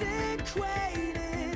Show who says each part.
Speaker 1: consecrated.